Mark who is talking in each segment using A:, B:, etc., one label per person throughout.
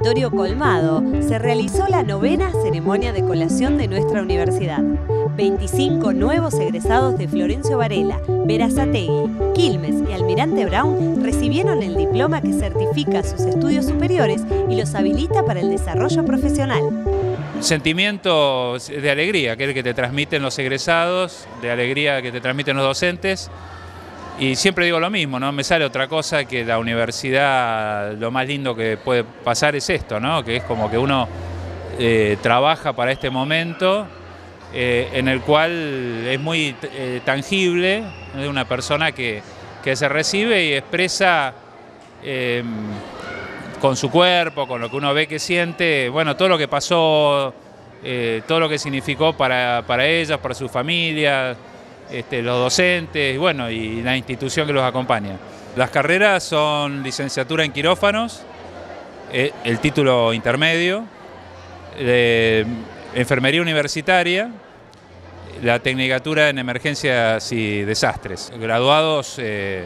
A: auditorio colmado se realizó la novena ceremonia de colación de nuestra universidad. 25 nuevos egresados de Florencio Varela, Verazategui, Quilmes y Almirante Brown recibieron el diploma que certifica sus estudios superiores y los habilita para el desarrollo profesional.
B: Sentimientos de alegría, que es el que te transmiten los egresados, de alegría que te transmiten los docentes y siempre digo lo mismo, no me sale otra cosa que la universidad, lo más lindo que puede pasar es esto, ¿no? que es como que uno eh, trabaja para este momento eh, en el cual es muy eh, tangible de una persona que, que, se recibe y expresa con su cuerpo, con lo que uno ve que siente, bueno, todo lo que pasó, todo lo que significó para, para ellas, para su familia este, los docentes bueno, y la institución que los acompaña. Las carreras son licenciatura en quirófanos, eh, el título intermedio, enfermería universitaria, la tecnicatura en emergencias y desastres. Graduados, eh,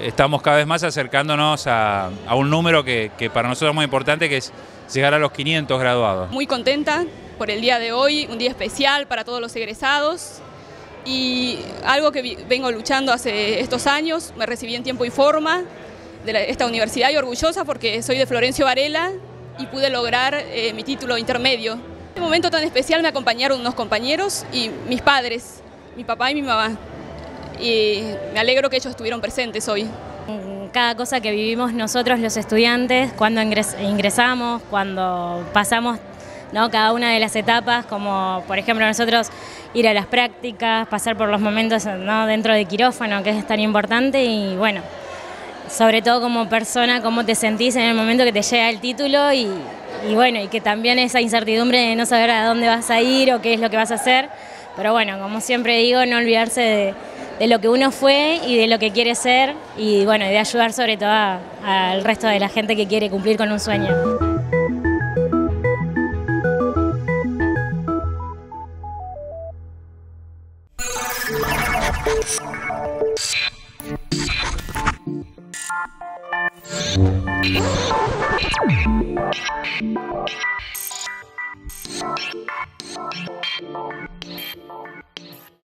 B: estamos cada vez más acercándonos a, un número que, que, para nosotros es muy importante, que es llegar a los 500 graduados.
C: Muy contenta por el día de hoy, un día especial para todos los egresados y algo que vengo luchando hace estos años, me recibí en tiempo y forma de esta universidad y orgullosa porque soy de Florencio Varela y pude lograr eh, mi título intermedio. En este momento tan especial me acompañaron unos compañeros y mis padres, mi papá y mi mamá. Y me alegro que ellos estuvieron presentes hoy.
D: Cada cosa que vivimos nosotros los estudiantes, cuando ingresamos, cuando pasamos ¿no? cada una de las etapas, como por ejemplo nosotros ir a las prácticas, pasar por los momentos ¿no? dentro de quirófano, que es tan importante, y bueno, sobre todo como persona, cómo te sentís en el momento que te llega el título y, bueno, y que también esa incertidumbre de no saber a dónde vas a ir o qué es lo que vas a hacer, pero bueno, como siempre digo, no olvidarse de, de lo que uno fue y de lo que quiere ser y bueno, de ayudar sobre todo al resto de la gente que quiere cumplir con un sueño.
E: なに?